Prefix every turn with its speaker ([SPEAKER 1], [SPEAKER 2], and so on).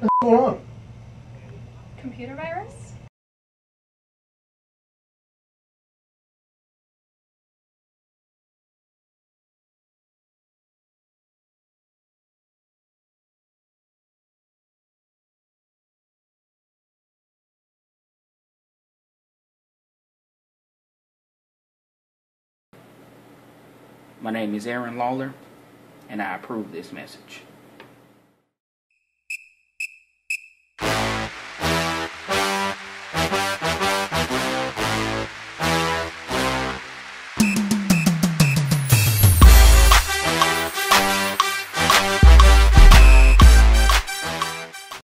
[SPEAKER 1] What's going on? Computer virus? My name is Aaron Lawler, and I approve this message.